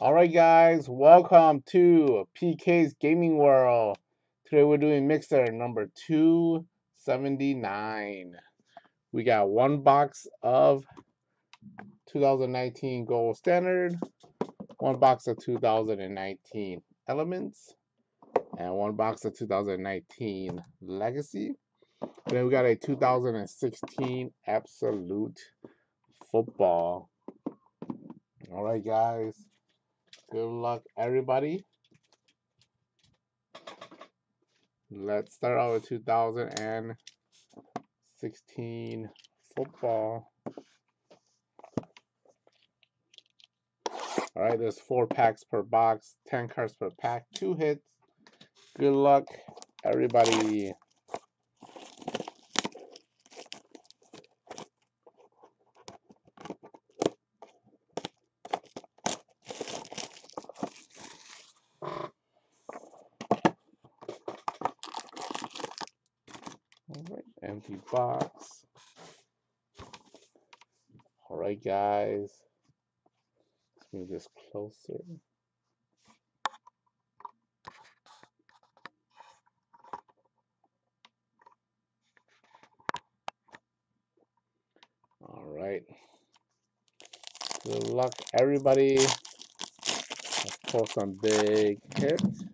Alright guys, welcome to PK's Gaming World. Today we're doing mixer number 279. We got one box of 2019 Gold Standard, one box of 2019 Elements, and one box of 2019 Legacy. then we got a 2016 Absolute Football. Alright guys. Good luck, everybody. Let's start out with 2016 football. All right, there's four packs per box, 10 cards per pack, two hits. Good luck, everybody. All right, empty box. All right, guys. Let's move this closer. All right. Good luck, everybody. Let's pull some big hits.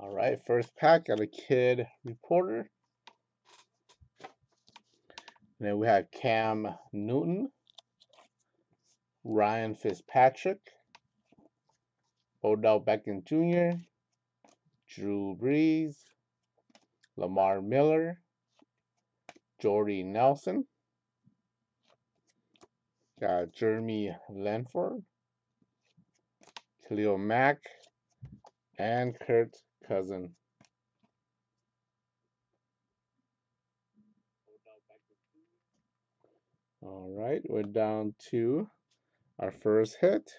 All right, first pack got a kid reporter. And then we have Cam Newton, Ryan Fitzpatrick, Odell Beckham Jr., Drew Brees, Lamar Miller, Jordy Nelson, got Jeremy Langford, Khalil Mack, and Kurt cousin. All right, we're down to our first hit.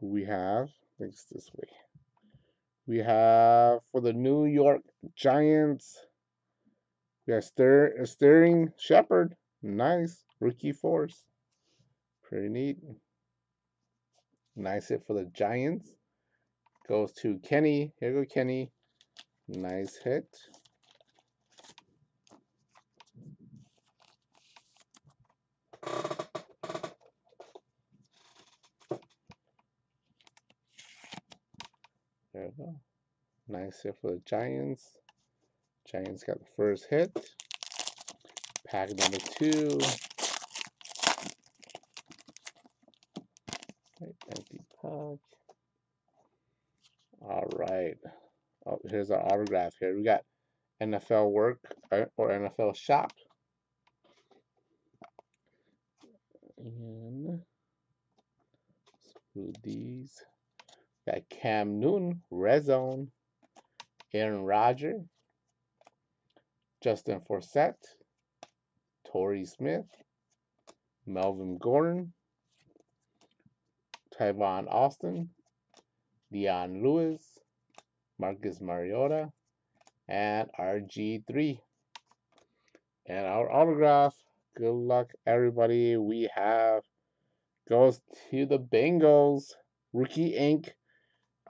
We have, I think it's this way. We have for the New York Giants. We have Stir uh, Sterling Shepard. Nice. Rookie force. Pretty neat. Nice hit for the Giants goes to Kenny. Here go Kenny. Nice hit. There we go. Nice hit for the Giants. Giants got the first hit. Pack number two. empty pack. All right. Oh, here's our autograph here. We got NFL work uh, or NFL shop. And screw these. Got Cam Newton, Red Zone, Aaron Rodgers, Justin Forsett, Torrey Smith, Melvin Gordon, Tavon Austin, Dion Lewis, Marcus Mariota, and RG3. And our autograph, good luck everybody. We have goes to the Bengals, Rookie Ink,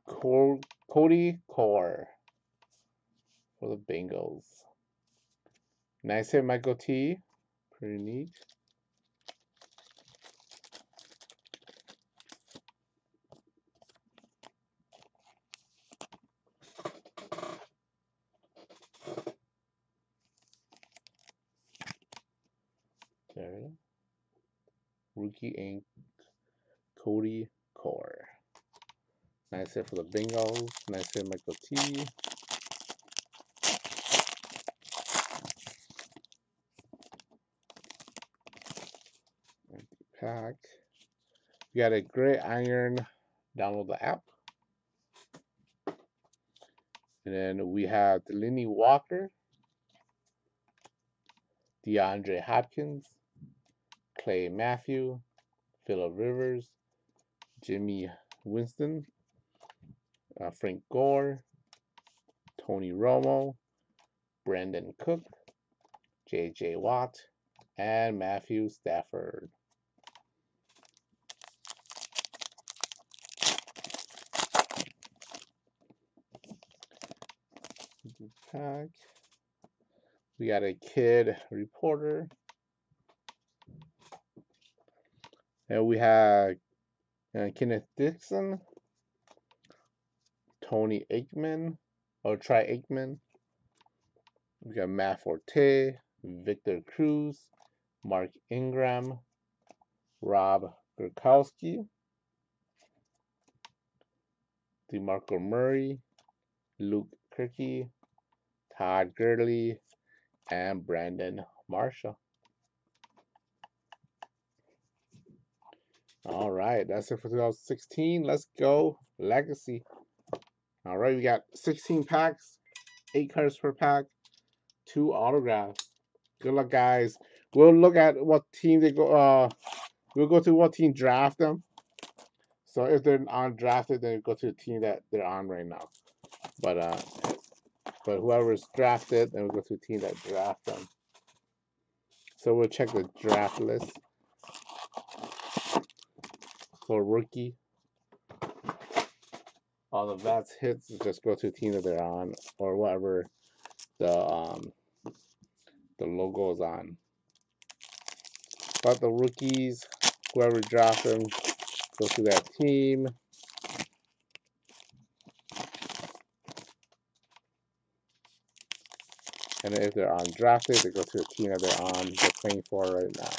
Cody Core for the Bengals. Nice hit, Michael T. Pretty neat. There. Rookie Ink. Cody Core. Nice hit for the Bengals. Nice hit, Michael T. Pack. We got a gray iron. Download the app. And then we have Delanie Walker, DeAndre Hopkins, Clay Matthew, Phillip Rivers, Jimmy Winston, uh, Frank Gore, Tony Romo, Brandin Cook, J.J. Watt, and Matthew Stafford. Pack. We got a kid reporter. And we have uh, Kenneth Dixon, Tony Aikman, oh, or Troy Aikman. We got Matt Forte, Victor Cruz, Mark Ingram, Rob Gronkowski, DeMarco Murray, Luke Kuechly, Todd Gurley, and Brandon Marshall. All right, that's it for 2016. Let's go Legacy. All right, we got 16 packs, eight cards per pack, two autographs. Good luck, guys. We'll look at what team they go. Uh, we'll go to what team draft them. So if they're undrafted, then go to the team that they're on right now. But uh, but whoever's drafted, then we'll go to the team that draft them. So we'll check the draft list for rookie. All the vets hits just go to team that they're on or whatever the um the logo is on. But the rookies, whoever drafts them, go to that team. And if they're undrafted, they go to the team that they're on, they're playing for right now.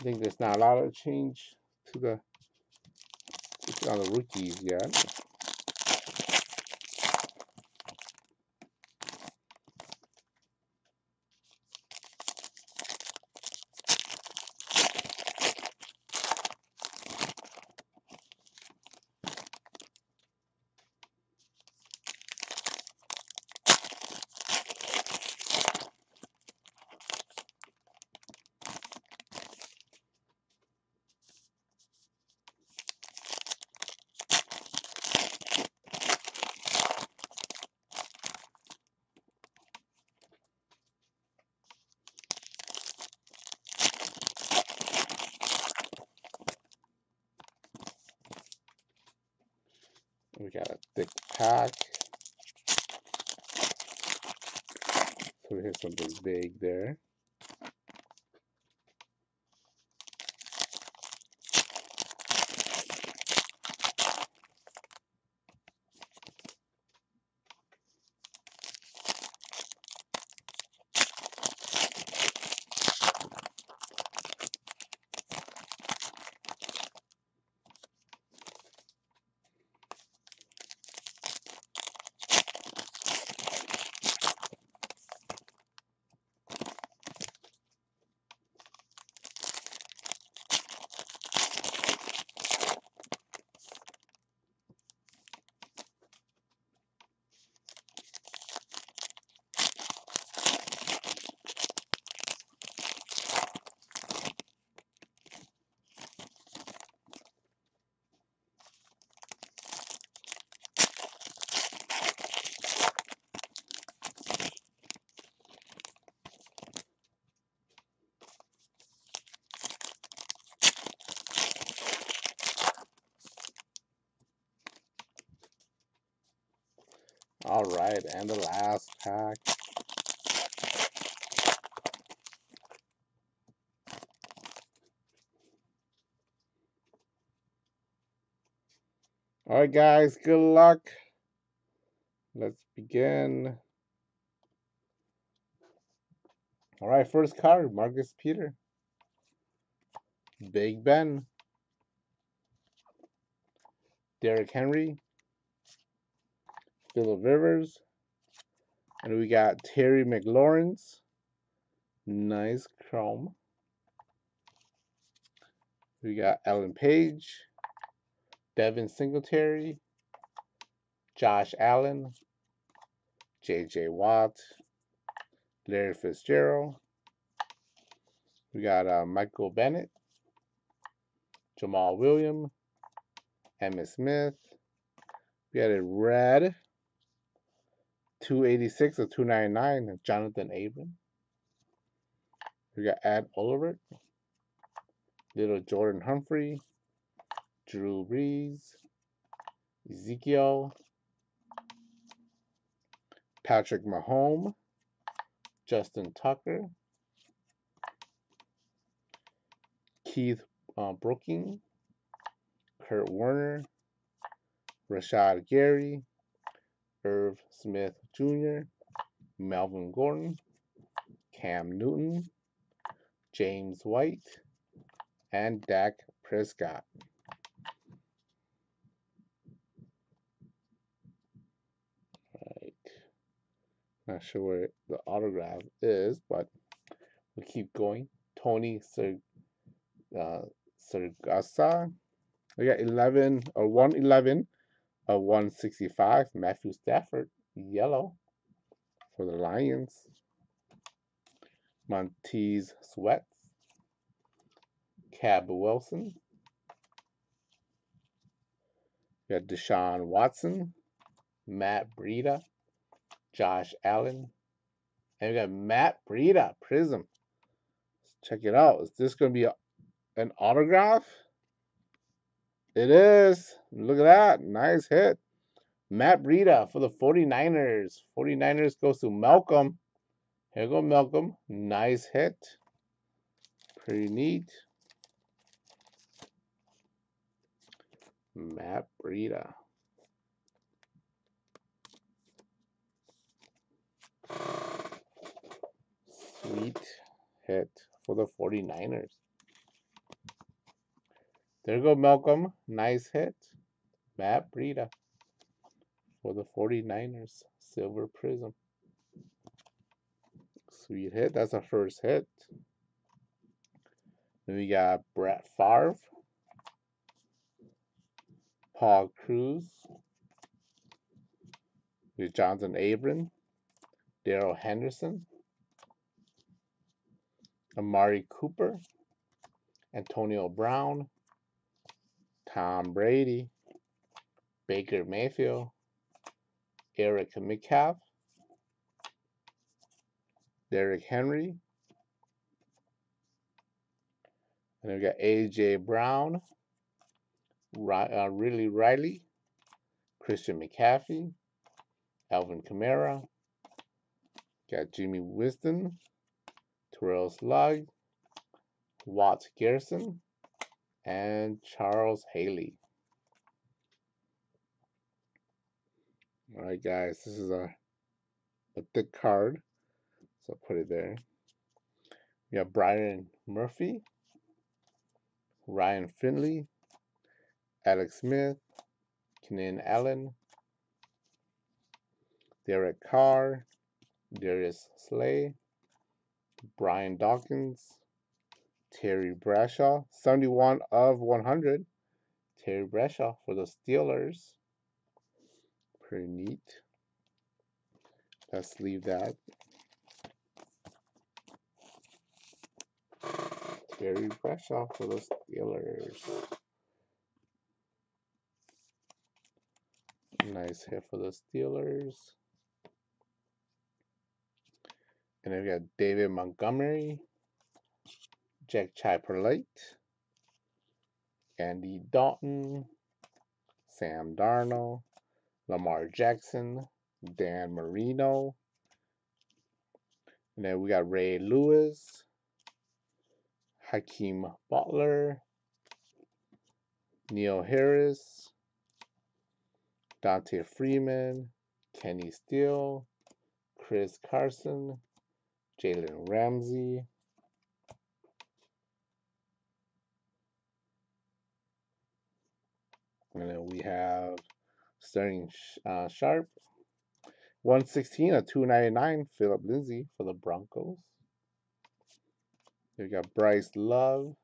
I think there's not a lot of change to the on the rookies yet. We got a thick pack. So we have something big there. All right, and the last pack. All right, guys, good luck. Let's begin. All right, first card, Marcus Peter. Big Ben. Derrick Henry. Phillip Rivers. And we got Terry McLaurin's. Nice chrome. We got Ellen Page. Devin Singletary. Josh Allen. J.J. Watt. Larry Fitzgerald. We got uh, Michael Bennett. Jamaal Williams. Emmitt Smith. We got a red 286 or 299, Jonathan Abram. We got Ed Oliver, Little Jordan Humphrey, Drew Brees, Ezekiel, Patrick Mahomes, Justin Tucker, Keith uh, Brooking, Kurt Warner, Rashan Gary, Irv Smith Jr., Melvin Gordon, Cam Newton, James White, and Dak Prescott. Right. Not sure where the autograph is, but we keep going. Tony Sir, uh, Sergasa. We got 11 or 111 of 165. Matthew Stafford, yellow for the Lions. Montez Sweat, Cab Wilson. We got Deshaun Watson, Matt Breida, Josh Allen, and we got Matt Breida, Prism. Let's check it out. Is this going to be a, an autograph? It is. Look at that. Nice hit. Matt Breida for the 49ers. 49ers goes to Malcolm. Here go, Malcolm. Nice hit. Pretty neat. Matt Breida. Sweet hit for the 49ers. There you go, Malcolm. Nice hit. Matt Breida for the 49ers. Silver Prism. Sweet hit. That's a first hit. Then we got Brett Favre. Paul Cruz. We Jonathan Abram. Darrell Henderson. Amari Cooper. Antonio Brown. Tom Brady. Baker Mayfield. Eric Metcalf. Derrick Henry. And we got A.J. Brown, uh, Riley Ridley, Christian McCaffrey, Alvin Kamara, got Jimmy Wisdom, Terrell Slug, Watts Garrison, and Charles Haley. All right, guys, this is a, a thick card. So I'll put it there. We have Byron Murphy, Ryan Finley, Alex Smith, Keenan Allen, Derek Carr, Darius Slay, Brian Dawkins, Terry Bradshaw, 71 of 100. Terry Bradshaw for the Steelers. Pretty neat. Let's leave that. Terry Bradshaw for the Steelers. Nice hit for the Steelers. And we got David Montgomery, Jachai Polite, Andy Dalton, Sam Darnold, Lamar Jackson, Dan Marino. And then we got Ray Lewis, Hakeem Butler, Neil Harris, Dante Freeman, Kenny Steele, Chris Carson, Jalen Ramsey, and then we have Sterling uh, Sharpe, 116 of 299, Philip Lindsay for the Broncos. We got Bryce Love,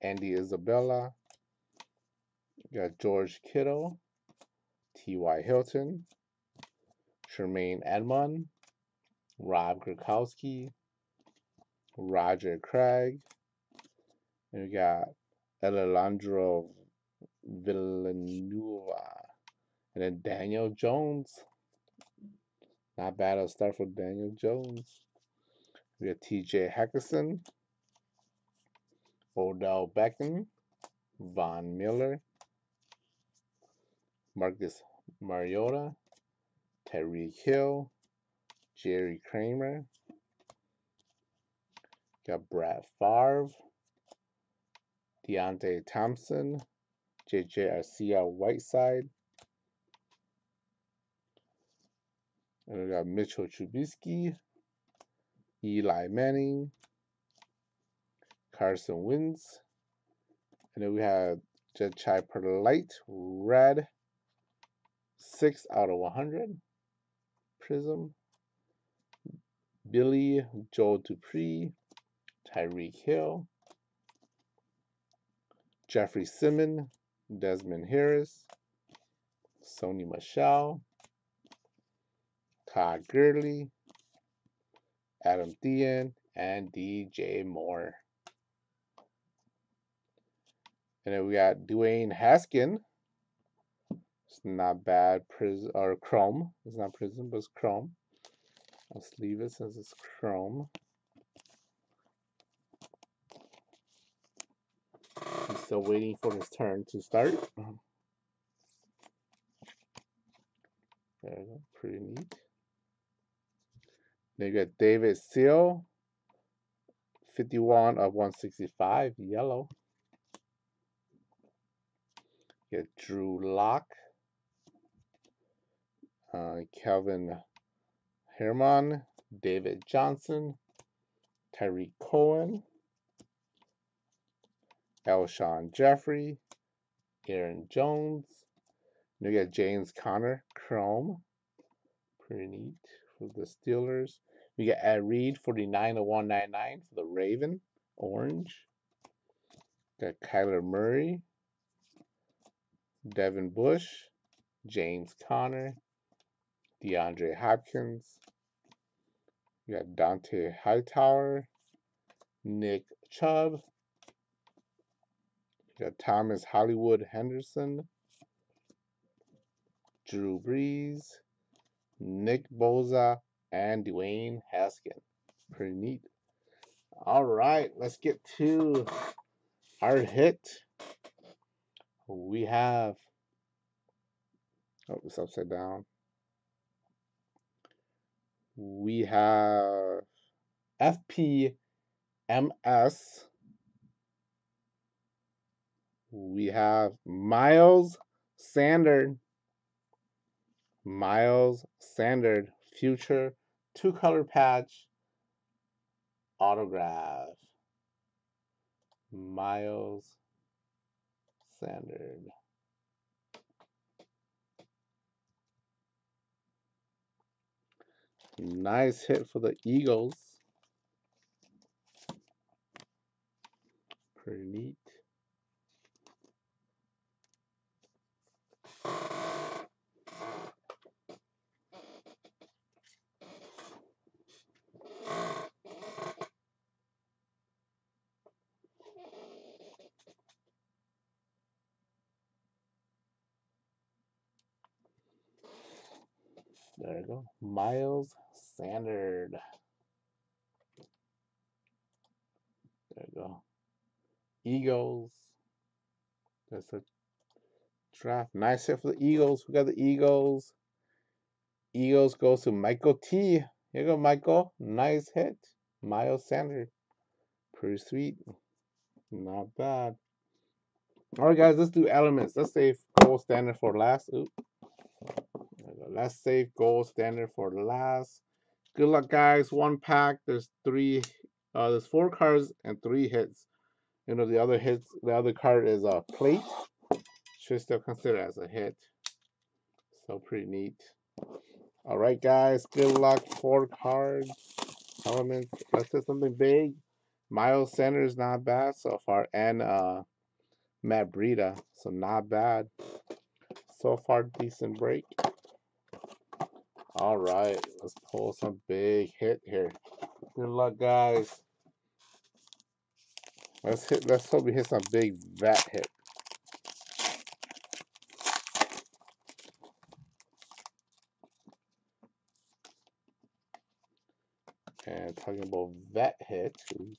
Andy Isabella. We got George Kittle, T.Y. Hilton, Tremaine Edmond, Rob Gronkowski, Roger Craig, and we got Alejandro Villanueva, and then Daniel Jones, Not bad. I'll start for Daniel Jones. We got T.J. Hockenson, Odell Beckham, Von Miller, Marcus Mariota, Tyreek Hill, Jerry Kramer, got Brett Favre, Deonte Thompson, JJ Arcega Whiteside, and we got Mitchell Trubisky, Eli Manning, Carson Wentz, and then we have Jachai Polite, red, 6 out of 100, Prism, Billy Joe DuPree, Tyreek Hill, Jeffrey Simmons, Desmond Harris, Sony Michel, Todd Gurley, Adam Thielen, and DJ Moore. And then we got Dwayne Haskin. It's not bad. Prism or Chrome. It's not Prism, but it's Chrome. I'll leave it since it's Chrome. Still waiting for his turn to start. There we go. Pretty neat. Then you got David Seal. 51 of 165, yellow. You got Drew Lock, Uh, Kelvin Harmon, David Johnson, Tarik Cohen, Alshon Jeffery, Aaron Jones. You got James Conner, Chrome. Pretty neat for the Steelers. We got Ed Reed, 49 to 199 for the Raven, orange. Got Kyler Murray, Devin Bush, James Conner, DeAndre Hopkins. We got Dante Hightower, Nick Chubb. Got uh, Thomas Hollywood Henderson, Drew Brees, Nick Bosa, and Dwayne Haskin. Pretty neat. All right, let's get to our hit. We have, oh, it's upside down. We have FPMS. We have Miles Sanders. Miles Sanders, future two color patch autograph. Miles Sanders. Nice hit for the Eagles. Pretty neat. There you go. Miles Sanders. There you go. Eagles. That's a draft. Nice hit for the Eagles. We got the Eagles. Eagles goes to Michael T. Here you go, Michael. Nice hit. Miles Sanders. Pretty sweet. Not bad. All right, guys, let's do elements. Let's save gold standard for last. Oop. Let's save gold standard for last. Good luck, guys. One pack. There's three. Uh, there's four cards and three hits. You know the other hits. The other card is a plate. Should still consider as a hit. So pretty neat. All right, guys. Good luck. Four cards. Elements. Let's hit something big. Miles Sanders not bad so far, and uh, Matt Breida, so not bad. So far, decent break. All right, let's pull some big hit here. Good luck, guys. Let's hit. Let's hope we hit some big vat hit. And talking about vet hit, we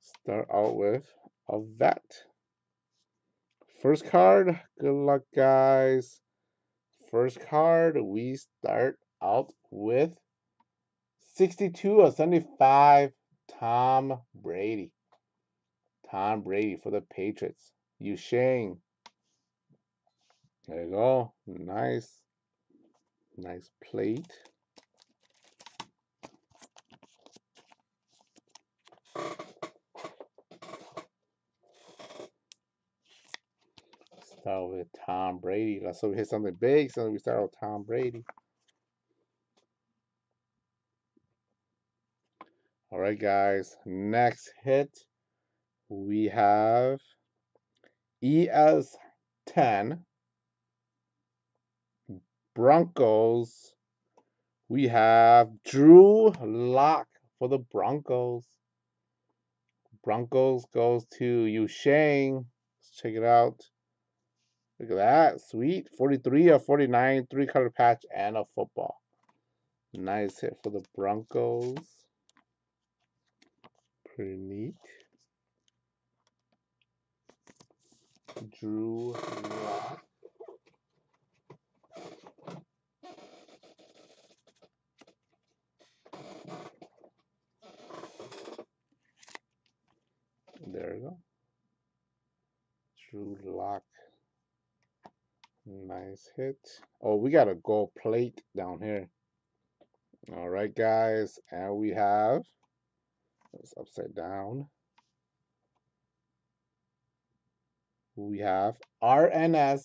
start out with a vet. First card, good luck, guys. First card, we start out with 62 of 75, Tom Brady. Tom Brady for the Patriots. Yu Sheng. There you go. Nice. Nice plate. Start with Tom Brady. Let's we hit something big. So we start with Tom Brady. All right, guys. Next hit, we have ES10 Broncos. We have Drew Lock for the Broncos. Broncos goes to Yu Sheng. Let's check it out. Look at that. Sweet. 43 of 49, three color patch, and a football. Nice hit for the Broncos. Pretty neat. Drew Lock. There we go. Drew Lock. Nice hit. Oh, we got a gold plate down here. All right, guys. And we have, it's upside down. We have RNS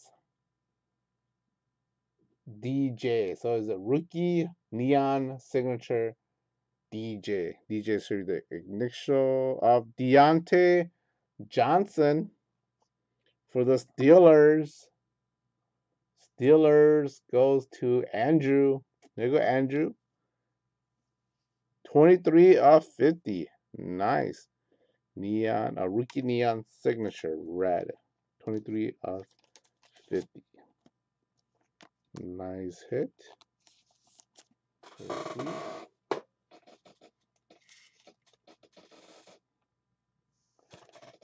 DJ. So it's a rookie neon signature DJ. DJ should the initial of Diontae Johnson for the Steelers. Steelers goes to Andrew. There you go, Andrew. 23 of 50. Nice. Neon, a rookie neon signature, red. 23 of 50. Nice hit.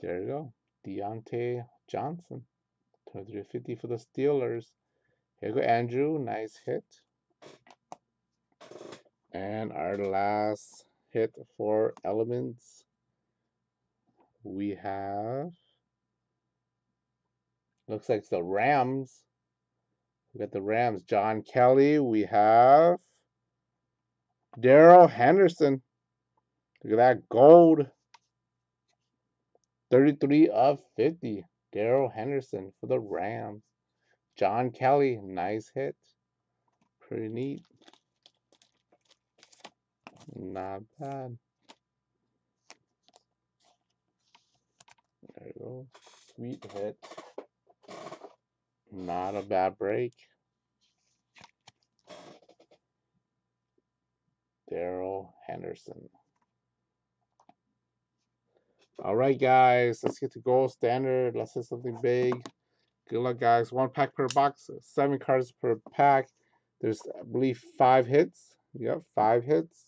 There you go. Diontae Johnson. 2350 for the Steelers. Here you go, Andrew. Nice hit. And our last hit for elements. We have looks like the Rams. We got the Rams. John Kelly. We have Darrell Henderson. Look at that gold. 33 of 50. Darrell Henderson for the Rams. John Kelly, nice hit. Pretty neat. Not bad. There you go. Sweet hit. Not a bad break. Darrell Henderson. All right, guys, let's get to gold standard. Let's hit something big. Good luck, guys. One pack per box, seven cards per pack. There's, I believe, five hits. Yep, five hits.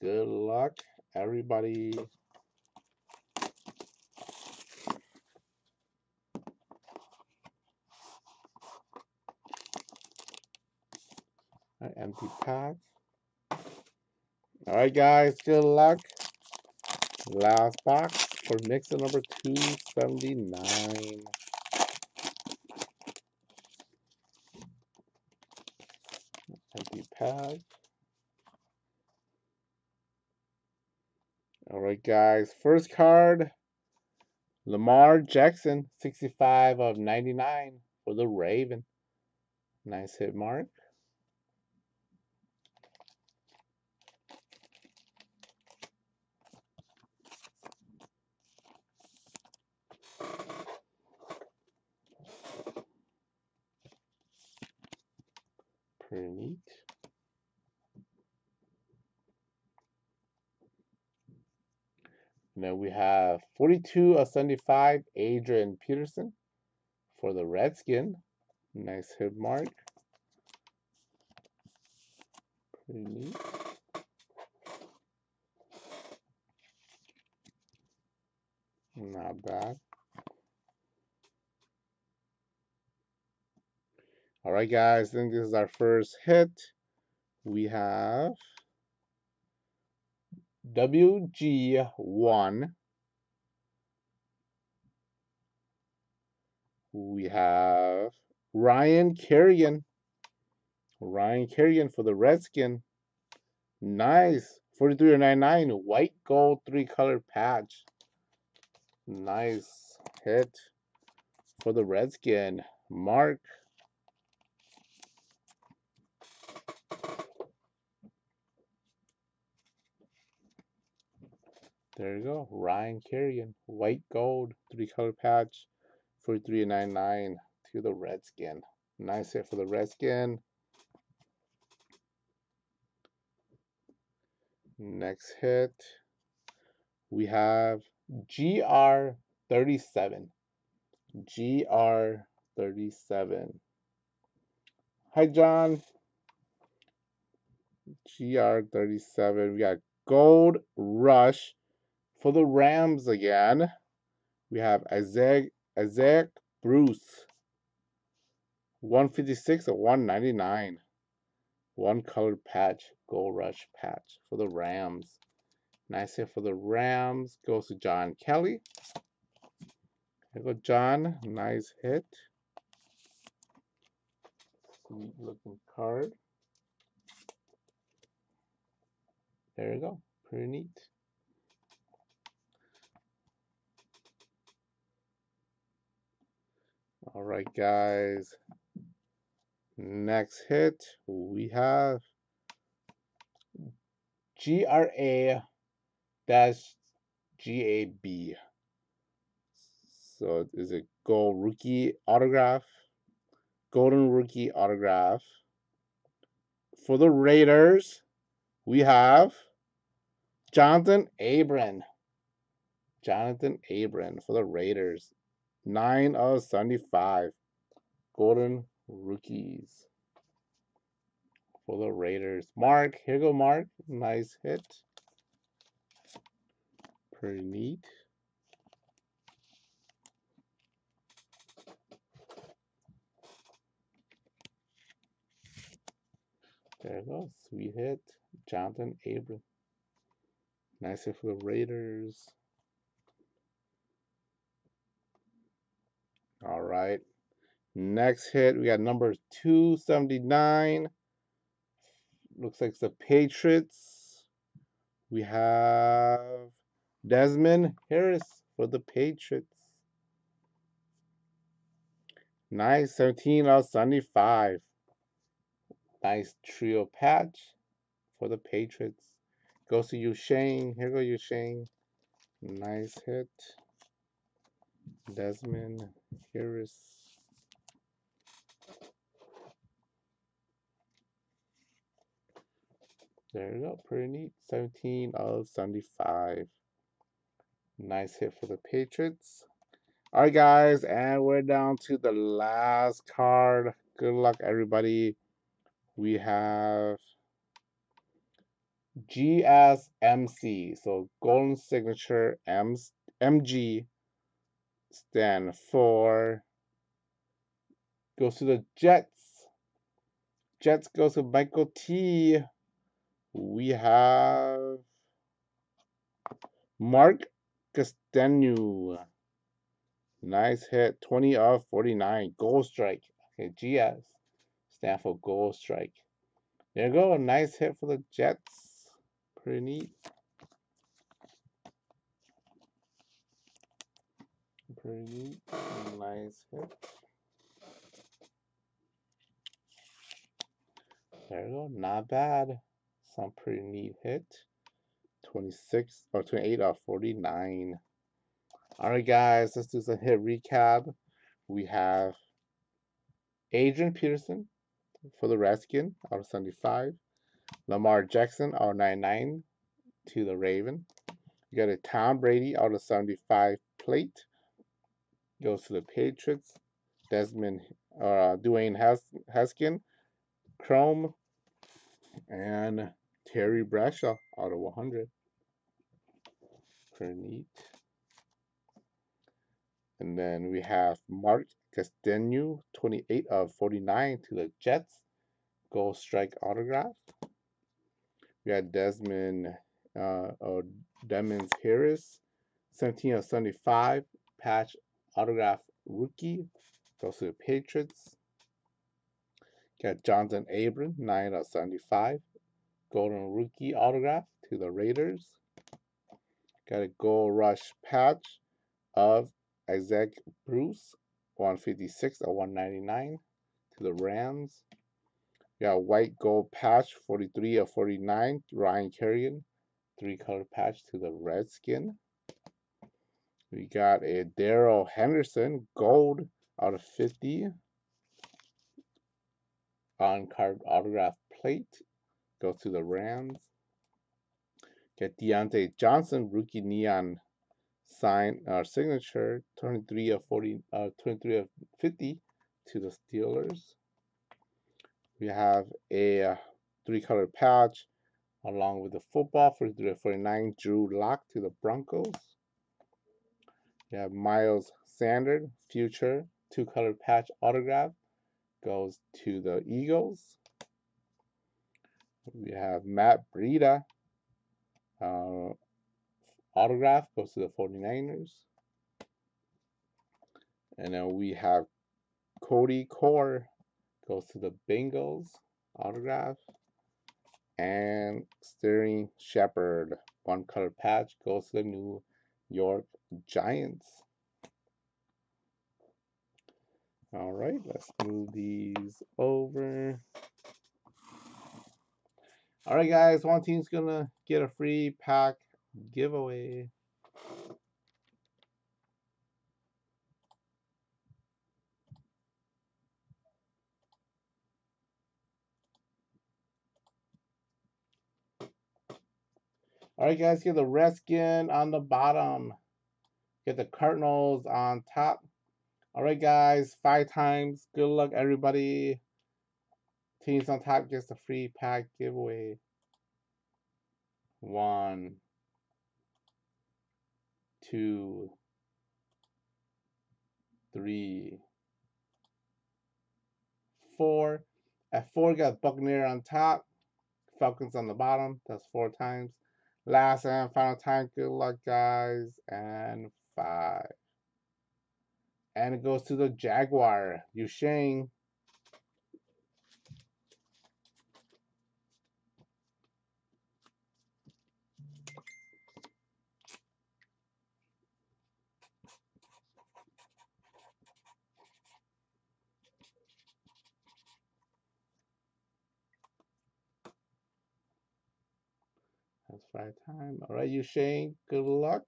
Good luck, everybody. empty pack. All right, guys, good luck. Last box for mixer number 279. Empty pack. All right, guys. First card, Lamar Jackson, 65 of 99 for the Raven. Nice hit mark. we have 42 of 75, Adrian Peterson for the Redskin. Nice hit mark. Pretty neat. Not bad. All right, guys, I think this is our first hit. We have WG1. We have Ryan Kerrigan. Ryan Kerrigan for the Redskin. Nice. 43 99 white gold three color patch. Nice hit for the Redskin. Mark. There you go. Ryan Kerrigan. White gold three color patch. 43.99 to the Redskin. Nice hit for the Redskin. Next hit, we have GR37. GR37. Hi, John. GR37. We got Gold Rush for the Rams again. We have Isaac, Isaac Bruce. 156 or 199. One colored patch, Gold Rush patch for the Rams. Nice hit for the Rams. Goes to John Kelly. Here go John. Nice hit. Sweet looking card. There you go. Pretty neat. All right, guys. Next hit, we have GRA dash GAB. So is it gold rookie autograph? Golden rookie autograph. For the Raiders, we have Jonathan Abram. Jonathan Abram for the Raiders. 9 of 75. Golden rookies for the Raiders. Mark, here go Mark. Nice hit. Pretty neat. There you go. Sweet hit. Jonathan Abram. Nice hit for the Raiders. All right. Next hit, we got number 279. Looks like it's the Patriots. We have Desmond Harris for the Patriots. Nice, 17 out of 75. Nice trio patch for the Patriots. Goes to you, Shane. Here go you, Shane. Nice hit. Desmond Harris. There you go. Pretty neat. 17 of 75. Nice hit for the Patriots. All right, guys, and we're down to the last card. Good luck, everybody. We have GSMC, so Golden Signature M MG stand for goes to the Jets. Jets goes to Michael T we have Mark Gastineau. Nice hit. 20 of 49. Goal strike. Okay, GS. Stand for goal strike. There you go. Nice hit for the Jets. Pretty neat. Pretty. Nice. There you go. Not bad. Some pretty neat hit. 26 or 28 out of 49. Alright guys, let's do some hit recap. We have Adrian Peterson for the Redskin out of 75. Lamar Jackson out of 99 to the Raven. You got a Tom Brady out of 75 plate. Goes to the Patriots. Desmond or uh Dwayne Haskins. Chrome and Terry Bradshaw out of 100. Pretty neat. And then we have Mark Gastineau, 28 of 49 to the Jets. Gold strike autograph. We got Desmond uh, or Demons Harris, 17 of 75, patch autograph rookie. Goes to the Patriots. Got Jonathan Abram, 9 of 75, golden rookie autograph to the Raiders. Got a gold rush patch of Isaac Bruce, 156 of 199 to the Rams. Got white gold patch, 43 of 49, Ryan Kerrigan, three color patch to the Redskin. We got a Darrell Henderson, gold out of 50, on card autograph plate. Go to the Rams. Get Diontae Johnson, rookie neon sign or uh, signature, 23 of 40, uh, 23 of 50 to the Steelers. We have a uh, three color patch along with the football for 49 Drew Lock to the Broncos. We have Miles Sanders, future two color patch autograph goes to the Eagles. We have Matt Breida, uh, autograph goes to the 49ers. And then we have Cody Core goes to the Bengals autograph. And Sterling Shepard, one color patch, goes to the New York Giants. All right, let's move these over. All right, guys, one team's gonna get a free pack giveaway. All right, guys, get the Redskin on the bottom. Get the Cardinals on top. All right, guys, five times. Good luck, everybody. Teams on top gets the free pack giveaway. One, two, three, four. At four, got Buccaneer on top, Falcons on the bottom. That's four times. Last and final time. Good luck, guys. And five. And it goes to the Jaguar. Yusheng. That's five time. All right, Yusheng. Good luck.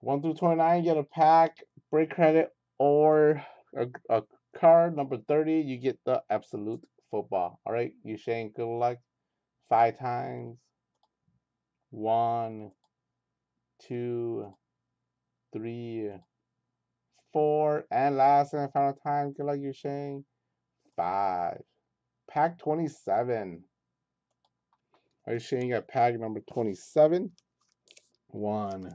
1 through 29, get a pack, break credit, or a, a card. Number 30, you get the absolute football. All right, you Shane, good luck. Five times. One, two, three, four, and last and final time. Good luck, you Shane. Five. Pack 27. Are you Shane got pack number 27? One,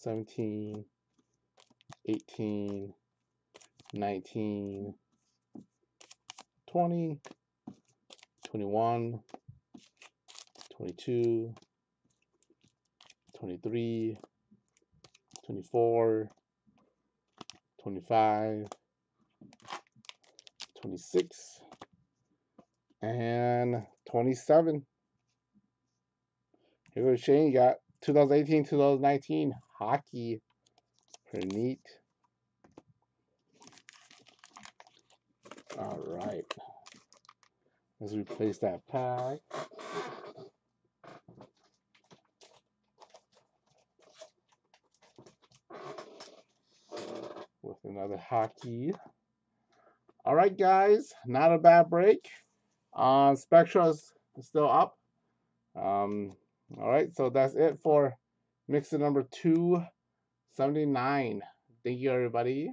17, 18, 19, 20, 21, 22, 23, 24, 25, 26, and 27. Here goes Shane. You got 2018 2019 hockey. Pretty neat. All right. Let's replace that pack. With another hockey. All right, guys. Not a bad break. Uh, Spectra's still up. Um, all right, so that's it for mixer number 279. Thank you, everybody.